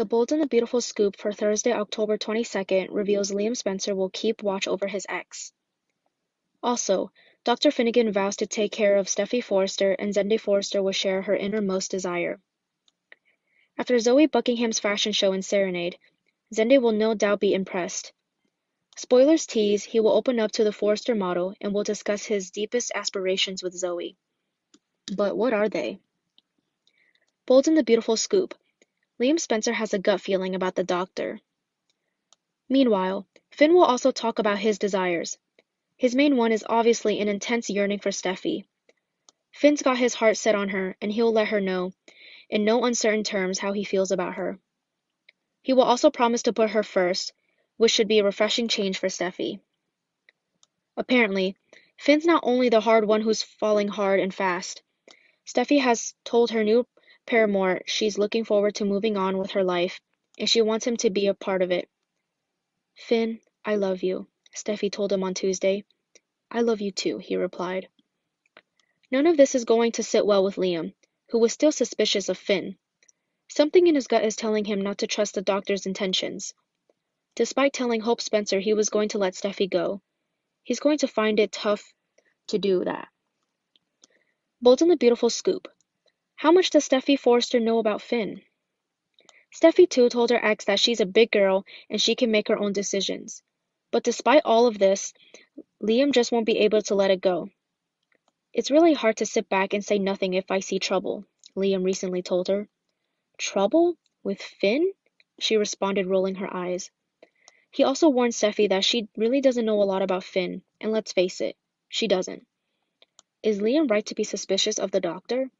The Bold and the Beautiful scoop for Thursday, October 22nd reveals Liam Spencer will keep watch over his ex. Also, Dr. Finnegan vows to take care of Steffy Forrester and Zende Forrester will share her innermost desire. After Zoe Buckingham's fashion show and serenade, Zende will no doubt be impressed. Spoilers tease he will open up to the Forrester model and will discuss his deepest aspirations with Zoe. But what are they? Bold and the Beautiful scoop Liam Spencer has a gut feeling about the Doctor. Meanwhile, Finn will also talk about his desires. His main one is obviously an intense yearning for Steffy. Finn's got his heart set on her, and he'll let her know, in no uncertain terms, how he feels about her. He will also promise to put her first, which should be a refreshing change for Steffy. Apparently, Finn's not only the hard one who's falling hard and fast. Steffy has told her new paramour she's looking forward to moving on with her life, and she wants him to be a part of it. Finn, I love you, Steffy told him on Tuesday. I love you too, he replied. None of this is going to sit well with Liam, who was still suspicious of Finn. Something in his gut is telling him not to trust the doctor's intentions. Despite telling Hope Spencer he was going to let Steffy go, he's going to find it tough to do that. Bold and the Beautiful Scoop how much does Steffy Forrester know about Finn? Steffy too told her ex that she's a big girl and she can make her own decisions. But despite all of this, Liam just won't be able to let it go. It's really hard to sit back and say nothing if I see trouble, Liam recently told her. Trouble? With Finn? She responded, rolling her eyes. He also warned Steffy that she really doesn't know a lot about Finn, and let's face it, she doesn't. Is Liam right to be suspicious of the doctor?